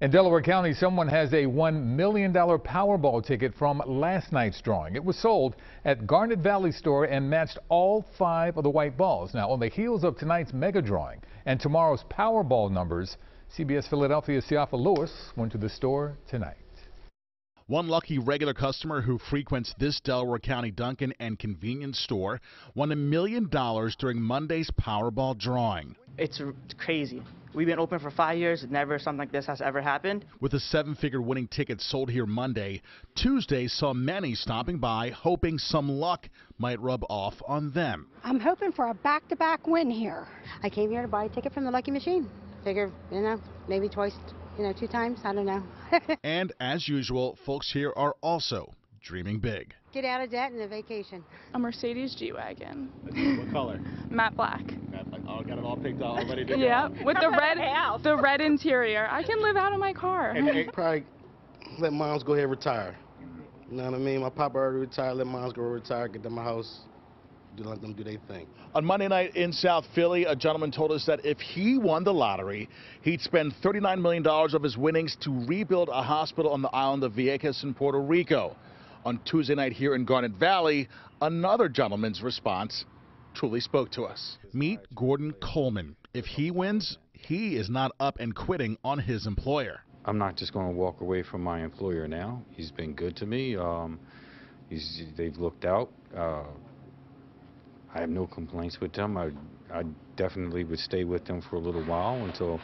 In Delaware County, someone has a $1 million Powerball ticket from last night's drawing. It was sold at Garnet Valley store and matched all five of the white balls. Now, on the heels of tonight's mega drawing and tomorrow's Powerball numbers, CBS Philadelphia's Siafa Lewis went to the store tonight. One lucky regular customer who frequents this Delaware County Dunkin' and convenience store won a million dollars during Monday's Powerball drawing. It's crazy. We've been open for five years. Never something like this has ever happened. With a seven figure winning ticket sold here Monday, Tuesday saw many stopping by hoping some luck might rub off on them. I'm hoping for a back-to-back win here. I came here to buy a ticket from the Lucky Machine. Figure, you know, maybe twice, you know, two times. I don't know. And as usual, folks here are also dreaming big. Get out of debt and a vacation. A Mercedes G-Wagon, What color? matte black. Oh, got it all picked out already. Yeah, with the red, the red interior. I can live out of my car. Probably let moms go ahead and retire. You know what I mean? My papa already retired. Let moms go retire, get them a house, do let them do their thing. On Monday night in South Philly, a gentleman told us that if he won the lottery, he'd spend $39 million of his winnings to rebuild a hospital on the island of Vieques in Puerto Rico. On Tuesday night here in Garnet Valley, another gentleman's response truly spoke to us. Meet Gordon Coleman. If he wins, he is not up and quitting on his employer. I'm not just going to walk away from my employer now. He's been good to me. Um, he's, they've looked out. Uh, I have no complaints with them. I, I definitely would stay with them for a little while until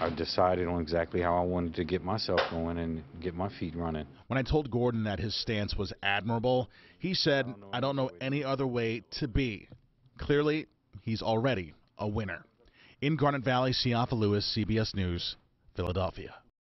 I decided on exactly how I wanted to get myself going and get my feet running. When I told Gordon that his stance was admirable, he said, I don't know any other way to be. Clearly, he's already a winner. In Garnet Valley, Siafa Lewis, CBS News, Philadelphia.